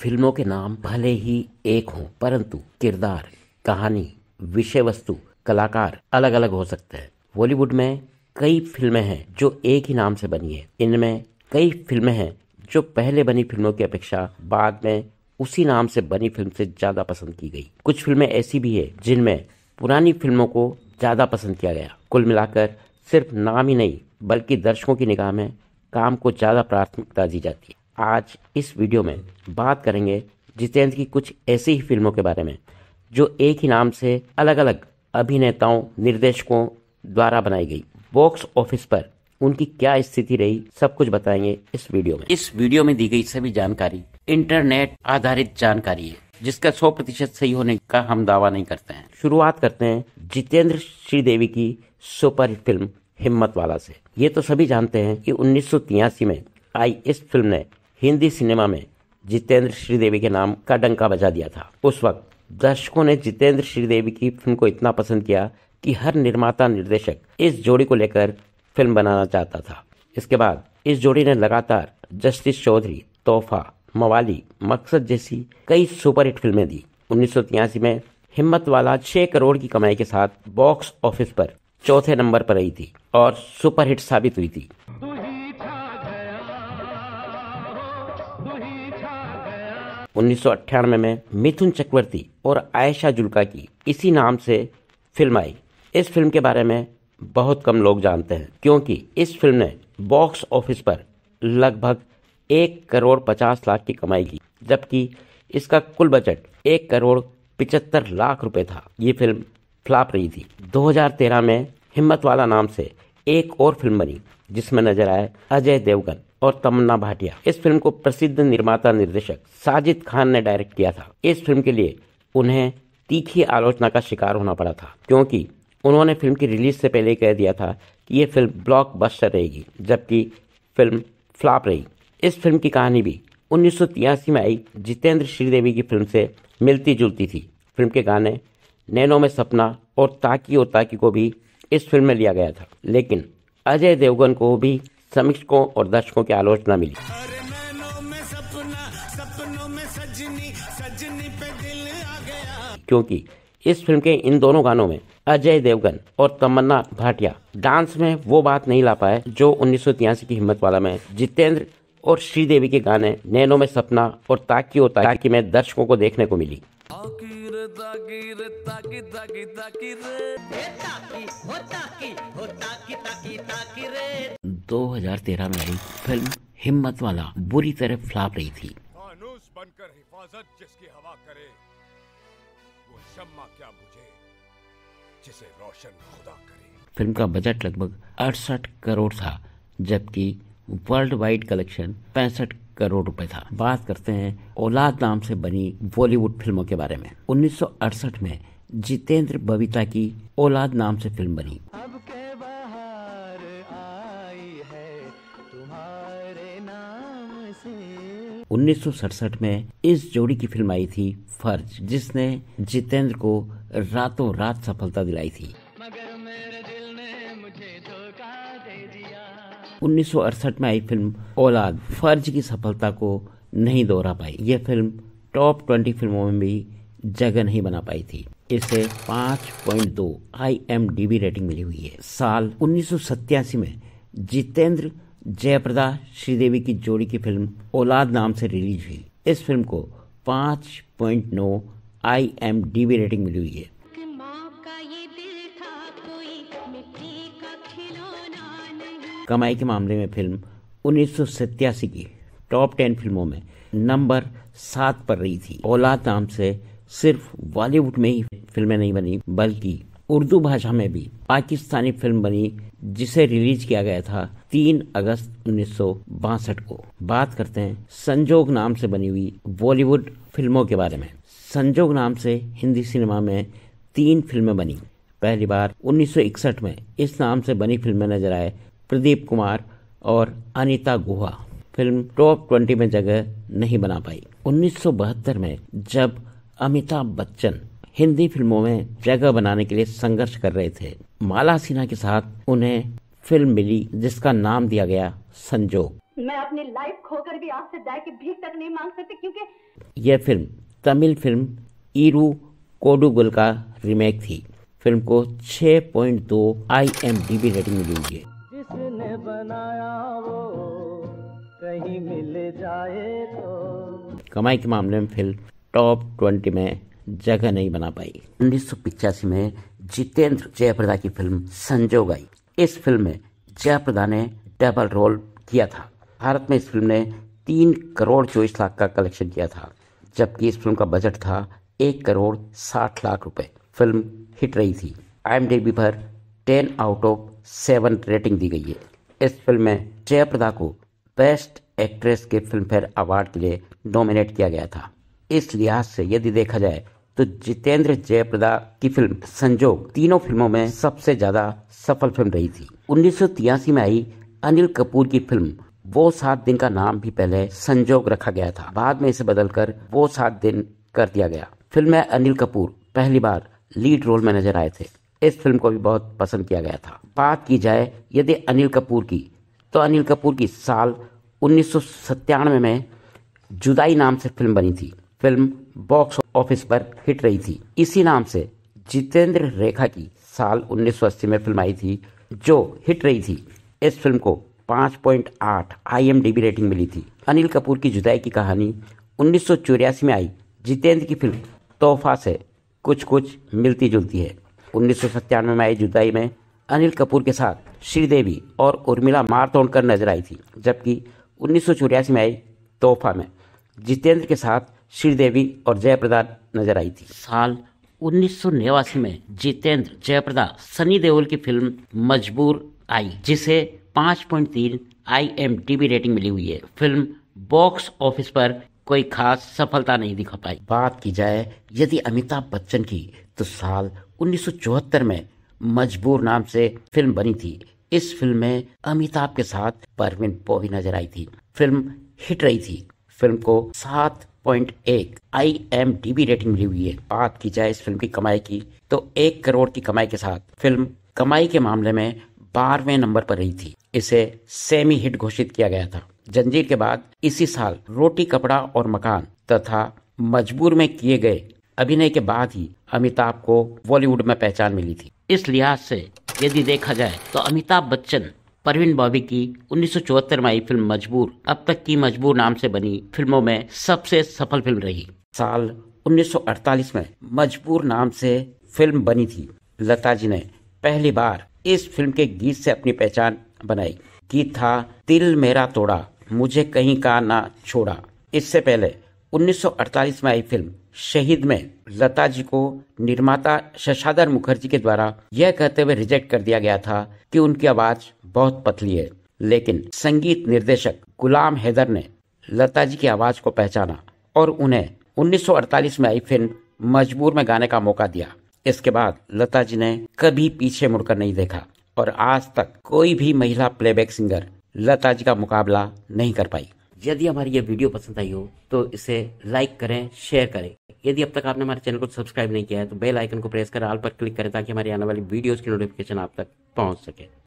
फ़िल्मों के नाम भले ही एक हों, परंतु किरदार, कहानी विषय वस्तु कलाकार अलग अलग हो सकते हैं। बॉलीवुड में कई फ़िल्में हैं जो एक ही नाम से बनी है। इनमें कई फ़िल्में हैं जो पहले बनी फ़िल्मों की अपेक्षा बाद में उसी नाम से बनी फ़िल्म से ज़्यादा पसंद की गई। कुछ फ़िल्में ऐसी भी है जिनमें पुरानी फ़िल्मों को ज़्यादा पसंद किया गया। कुल मिलाकर सिर्फ़ नाम ही नहीं, बल्कि दर्शकों की निगाह में काम को ज़्यादा प्राथमिकता दी जाती है। आज इस वीडियो में बात करेंगे जितेंद्र की कुछ ऐसी ही फ़िल्मों के बारे में जो एक ही नाम से अलग अलग अभिनेताओं निर्देशकों द्वारा बनाई गई। बॉक्स ऑफ़िस पर उनकी क्या स्थिति रही सब कुछ बताएँगे इस वीडियो में। इस वीडियो में दी गई सभी जानकारी इंटरनेट आधारित जानकारी है जिसका 100 प्रतिशत सही होने का हम दावा नहीं करते हैं। शुरुआत करते हैं जितेंद्र श्रीदेवी की सुपर फ़िल्म हिम्मत वाला से। ये तो सभी जानते हैं कि उन्नीस में आई इस फ़िल्म ने हिंदी सिनेमा में जितेंद्र श्रीदेवी के नाम का डंका बजा दिया था। उस वक्त दर्शकों ने जितेंद्र श्रीदेवी की फ़िल्म को इतना पसंद किया कि हर निर्माता निर्देशक इस जोड़ी को लेकर फ़िल्म बनाना चाहता था। इसके बाद इस जोड़ी ने लगातार जस्टिस चौधरी, तोहफा, मवाली, मकसद जैसी कई सुपरहिट फ़िल्में दी। उन्नीस में हिम्मत वाला छह करोड़ की कमाई के साथ बॉक्स ऑफ़िस पर चौथे नंबर पर रही थी और सुपरहिट साबित हुई थी। उन्नीस सौ अट्ठानवे में मिथुन चक्रवर्ती और आयशा जुल्का की इसी नाम से फ़िल्म आई। इस फ़िल्म के बारे में बहुत कम लोग जानते हैं, क्योंकि इस फ़िल्म ने बॉक्स ऑफ़िस पर लगभग एक करोड़ पचास लाख की कमाई की, जबकि इसका कुल बजट एक करोड़ पिचहत्तर लाख रुपए था। ये फ़िल्म फ्लॉप रही थी। 2013 में हिम्मत वाला नाम से एक और फ़िल्म बनी, जिसमें नज़र आए अजय देवगन। और तमन्ना भाटिया। इस फ़िल्म को प्रसिद्ध निर्माता निर्देशक साजिद खान ने डायरेक्ट किया था। इस फ़िल्म के लिए उन्हें तीखी आलोचना का शिकार होना पड़ा था, क्योंकि उन्होंने फ़िल्म की रिलीज़ से पहले कह दिया था कि ये फ़िल्म ब्लॉकबस्टर रहेगी, जबकि फ़िल्म फ्लॉप रही। इस फ़िल्म की कहानी भी उन्नीस में आई, जितेंद्र श्रीदेवी की फ़िल्म से मिलती जुलती थी। फ़िल्म के गाने नैनो में सपना और ताकी और ताकी को भी इस फ़िल्म में लिया गया था। लेकिन अजय देवगन को भी समीक्षकों और दर्शकों की आलोचना मिली। क्योंकि इस फ़िल्म के इन दोनों गानों में अजय देवगन और तमन्ना भाटिया डांस में वो बात नहीं ला पाए जो उन्नीस की हिम्मत वाला में जितेंद्र और श्रीदेवी के गाने नैनो में सपना और ताकि और ताकि में दर्शकों को देखने को मिली। दो हज़ार तेरह में आई फ़िल्म हिम्मत वाला बुरी तरह फ्लॉप रही थी। बनकर हिफाजत जिसकी हवा करे वो शम्मा क्या बुझे जिसे रोशन खुदा करे। फ़िल्म का बजट लगभग अड़सठ करोड़ था जबकि वर्ल्ड वाइड कलेक्शन पैंसठ करोड़ रुपए था। बात करते हैं औलाद नाम से बनी बॉलीवुड फ़िल्मों के बारे में। 1968 में जितेंद्र बबीता की औलाद नाम से फ़िल्म बनी। अब उन्नीस सौ सड़सठ में इस जोड़ी की फ़िल्म आई थी फ़र्ज़ जिसने जितेंद्र को रातों रात सफलता दिलाई थी। उन्नीस सौ अड़सठ में आई फ़िल्म औलाद फ़र्ज़ की सफलता को नहीं दोहरा पाई। यह फ़िल्म टॉप ट्वेंटी फ़िल्मों में भी जगह नहीं बना पाई थी। इसे 5.2 आईएमडीबी रेटिंग मिली हुई है। साल उन्नीस सौ सतासी में जितेंद्र जयप्रदा श्रीदेवी की जोड़ी की फ़िल्म औलाद नाम से रिलीज़ हुई। इस फ़िल्म को 5.9 आईएमडीबी रेटिंग मिली हुई है। कमाई के मामले में फ़िल्म उन्नीस सौ सतासी की टॉप टेन फ़िल्मों में नंबर सात पर रही थी। औलाद नाम से सिर्फ़ बॉलीवुड में ही फ़िल्में नहीं बनी बल्कि उर्दू भाषा में भी पाकिस्तानी फ़िल्म बनी, जिसे रिलीज़ किया गया था तीन अगस्त उन्नीस सौ बासठ को। बात करते हैं संजोग नाम से बनी हुई बॉलीवुड फ़िल्मों के बारे में। संजोग नाम से हिंदी सिनेमा में तीन फ़िल्में बनी। पहली बार 1961 में इस नाम से बनी फ़िल्में नज़र आए प्रदीप कुमार और Anita Guha. Film top twenty में जगह नहीं बना पाई। उन्नीस सौ बहत्तर में जब अमिताभ बच्चन हिंदी फ़िल्मों में जगह बनाने के लिए संघर्ष कर रहे थे। माला सिन्हा के साथ उन्हें फ़िल्म मिली जिसका नाम दिया गया संजोग। मैं अपनी लाइफ खोकर भी आपसे जाए की भीख तक नहीं मांग सकती क्योंकि यह फ़िल्म तमिल फ़िल्म ईरू कोडुगुल का रीमेक थी। फ़िल्म को 6.2 आईएमडीबी रेटिंग मिली हुई है। जिसने बनाया वो कहीं मिल जाए तो। कमाई के मामले में फ़िल्म टॉप 20 में जगह नहीं बना पाई। उन्नीस में जितेंद्र जयप्रदा की फ़िल्म संजोग आई। इस फ़िल्म में जयप्रदा ने डबल रोल किया था। भारत में इस फ़िल्म ने तीन करोड़ चौबीस लाख का कलेक्शन किया था, जबकि इस फ़िल्म का बजट था एक करोड़ साठ लाख रुपए। फ़िल्म हिट रही थी। आई पर ten out of seven rating दी गई है। इस फ़िल्म में जयप्रदा को बेस्ट एक्ट्रेस के फ़िल्म फेयर अवार्ड के लिए नॉमिनेट किया गया था। इस लिहाज से यदि देखा जाए तो जितेंद्र जयप्रदा की फ़िल्म संजोग तीनों फ़िल्मों में सबसे ज़्यादा सफल फ़िल्म रही थी। उन्नीस में आई अनिल कपूर की फ़िल्म वो सात दिन का नाम भी पहले संजोग रखा गया था। बाद में इसे बदलकर वो सात दिन कर दिया गया। फ़िल्म में अनिल कपूर पहली बार लीड रोल में नज़र आए थे। इस फ़िल्म को भी बहुत पसंद किया गया था। बात की जाए यदि अनिल कपूर की तो अनिल कपूर की साल उन्नीस सौ सत्तानवे में जुदाई नाम से फ़िल्म बनी थी। फ़िल्म बॉक्स ऑफ़िस पर हिट रही थी। इसी नाम से जितेंद्र रेखा की साल 1980 में फ़िल्म आई थी, जो हिट रही थी। इस फ़िल्म को 5.8 आईएमडीबी रेटिंग मिली थी। अनिल कपूर की जुदाई की कहानी उन्नीस सौ चौरासी में आई। जितेंद्र की फ़िल्म तोहफा से कुछ कुछ मिलती जुलती है। उन्नीस में आई जुदाई में अनिल कपूर के साथ श्रीदेवी और उर्मिला मारतोड़कर नज़र आई थी, जबकि उन्नीस सौ चौरासी में आई तोहफा में। जितेंद्र के साथ श्रीदेवी और जयप्रदा नज़र आई थी। साल उन्नीस में जितेंद्र जयप्रदा सनी देओल की फ़िल्म मजबूर आई जिसे 5.3 आईएमडीबी रेटिंग मिली हुई है। फ़िल्म बॉक्स ऑफ़िस पर कोई खास सफलता नहीं दिखा पाई। बात की जाए यदि अमिताभ बच्चन की तो साल 1974 में मजबूर नाम से फ़िल्म बनी थी। इस फ़िल्म में अमिताभ के साथ परवीन पोवी नज़र आई थी। फ़िल्म हिट रही थी। फ़िल्म को सात पॉइंट एक I M D B rating मिली हुई है। बात की जाए इस फ़िल्म की कमाई की तो एक करोड़ की कमाई के साथ फ़िल्म कमाई के मामले में बारहवें नंबर पर रही थी। इसे सेमी हिट घोषित किया गया था। जंजीर के बाद इसी साल रोटी, कपड़ा और मकान तथा मजबूर में किए गए अभिनय के बाद ही अमिताभ को बॉलीवुड में पहचान मिली थी। इस लिहाज से यदि देखा जाए तो अमिताभ बच्चन परवीन बॉबी की उन्नीस सौ चौहत्तर में आई फ़िल्म मजबूर। अब तक की मजबूर नाम से बनी फ़िल्मों में सबसे सफल फ़िल्म रही। साल 1948 में मजबूर नाम से फ़िल्म बनी थी। लता जी ने पहली बार इस फ़िल्म के गीत से अपनी पहचान बनाई। गीत था, दिल मेरा तोड़ा, मुझे कहीं का ना छोड़ा। इससे पहले 1948 में आई फ़िल्म शहीद में लता जी को निर्माता शशाधर मुखर्जी के द्वारा यह कहते हुए रिजेक्ट कर दिया गया था कि उनकी आवाज़ बहुत पतली है। लेकिन संगीत निर्देशक गुलाम हैदर ने लता जी की आवाज़ को पहचाना और उन्हें 1948 में आई फ़िल्म मजबूर में गाने का मौका दिया। इसके बाद लता जी ने कभी पीछे मुड़कर नहीं देखा और आज तक कोई भी महिला प्लेबैक सिंगर लता जी का मुकाबला नहीं कर पाई। यदि हमारी ये वीडियो पसंद आई हो तो इसे लाइक करें, शेयर करें। यदि अब तक आपने हमारे चैनल को सब्सक्राइब नहीं किया है तो बेल आइकन को प्रेस कर, आल पर क्लिक करें, ताकि हमारी आने वाली वीडियोस की नोटिफिकेशन आप तक पहुँच सके।